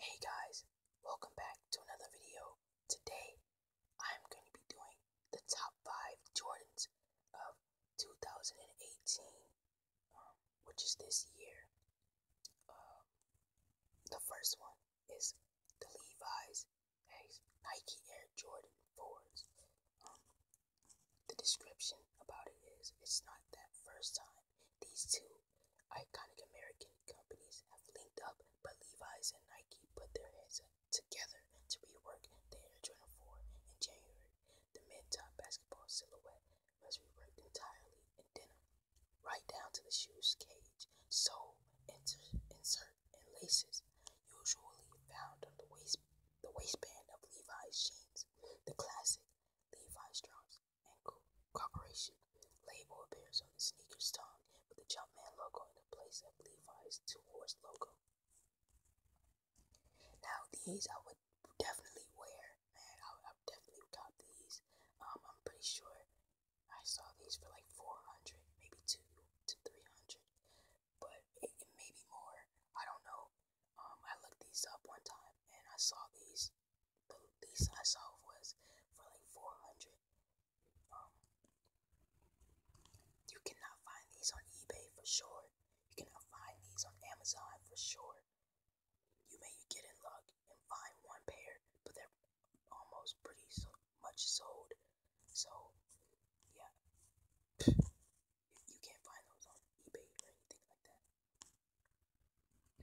Hey guys, welcome back to another video. Today I'm going to be doing the top 5 Jordans of 2018, um, which is this year. Um, the first one is the Levi's Nike Air Jordan 4s. Um, the description about it is it's not that first time these two iconic American companies have linked up, but Levi's and Nike put their heads together to rework the Air Jordan 4 in January. The mid-top basketball silhouette was reworked entirely in denim, right down to the shoe's cage, sole, insert, and laces, usually found on the waist the waistband of Levi's jeans. The classic Levi's Strauss ankle corporation label appears on the sneaker's tongue with the Jumpman logo in the place of Levi's two-horse logo. Now these I would definitely wear, man. I would, I would definitely cop these. Um, I'm pretty sure I saw these for like 400, maybe two to 300, but it, it may be more. I don't know. Um, I looked these up one time and I saw these. The least I saw was for like 400. Um, you cannot find these on eBay for sure. You cannot find these on Amazon for sure. You may get in luck and find one pair, but they're almost pretty so much sold. So, yeah, you, can't find those on eBay or anything like that.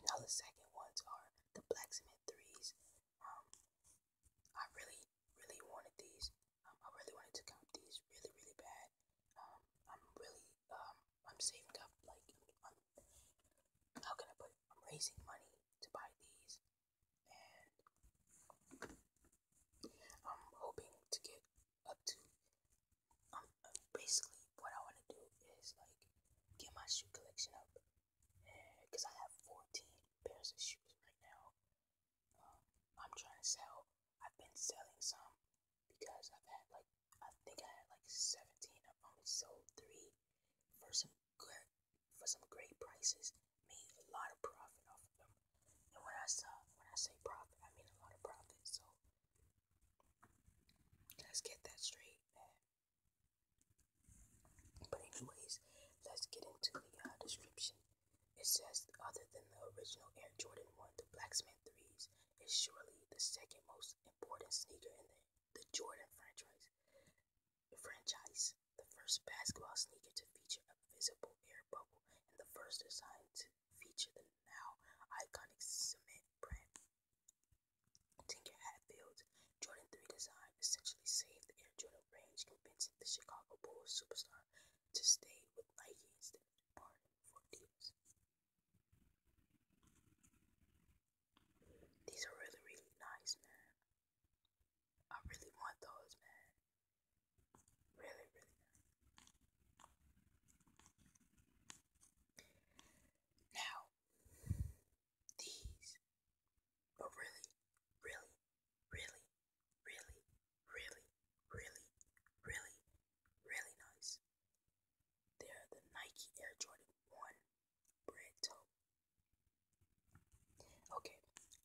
Now the second ones are the Black Cement threes. Um, I really, really wanted these. Um, I really wanted to cop these really, really bad. Um, I'm really, um, I'm saving up. Like, I'm, how can I put? It? I'm raising money to buy these, and I'm hoping to get up to. Um, uh, basically, what I want to do is like get my shoe collection up, because I have 14 pairs of shoes right now. Um, I'm trying to sell. I've been selling some because I've had like I think I had like 17. I've only sold three for some good for some great prices. Made a lot of profit. And when I say profit, I mean a lot of profit. So let's get that straight, man. But anyways, let's get into the uh, description. It says, other than the original Air Jordan 1, the Black Cement 3s is surely the second most important sneaker in the, the Jordan franchise. The franchise, the first basketball sneaker to feature a visible air bubble, and the first designed to feature the now iconic cement brand. Tinker Hatfield's Jordan 3 design essentially saved the Air Jordan range, convincing the Chicago Bulls superstar to stay with Nike instead of departing for Adidas. These are really, really nice, man. I really want those, man. Really, really nice. Now, these are really, really, really, really, really, really, really, really nice. They're the Nike Air Jordan 1 Bred Toe. Okay,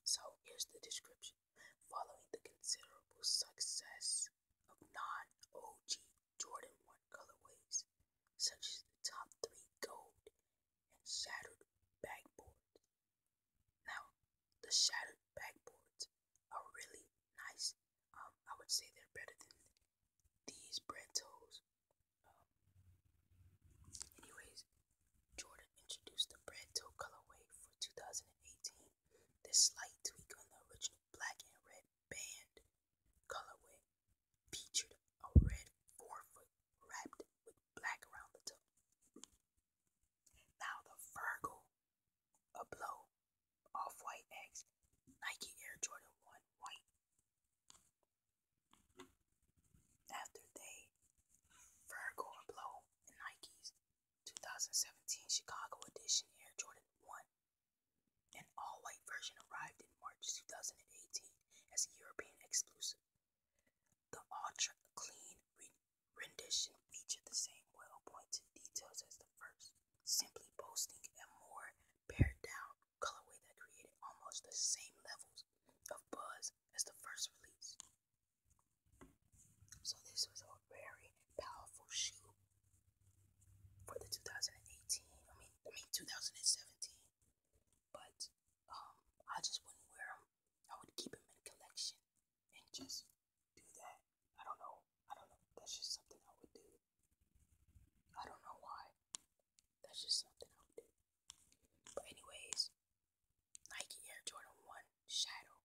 so here's the description. Following the considerable success of non OG Jordan 1 colorways, such as the top 3 gold and shattered backboard. Now, the shattered backboards are really nice. Um, I would say they're better than these Bred Toes. Um, anyways, Jordan introduced the Bred Toe colorway for 2018. This slight tweak on the original black and red band colorway featured a red forefoot wrapped with black around the toe. Now the Virgo, a blow, off-white X, Nike Air Jordan 1 white. After they, Virgil Abloh, and Nike's 2017 Chicago edition Air Jordan 1. An all-white version arrived in March 2018 as a European exclusive. The ultra clean re- rendition featured the same well-pointed details as the first, simply boasting a more pared down colorway that created almost the same levels just do that. I don't know. I don't know. That's just something I would do. I don't know why. That's just something I would do. But anyways, Nike Air Jordan 1 Shadow.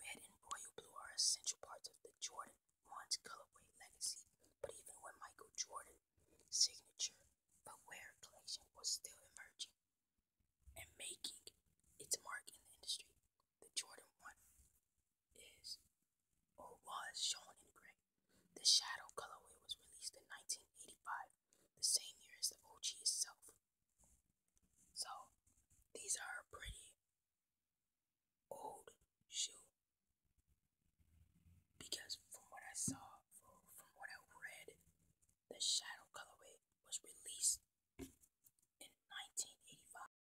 Red and royal blue are essential parts of the Jordan 1's colorway legacy. But even when Michael Jordan's signature footwear collection was still emerging and making its mark in the industry, the Jordan 1 is or was shown in gray. The shadow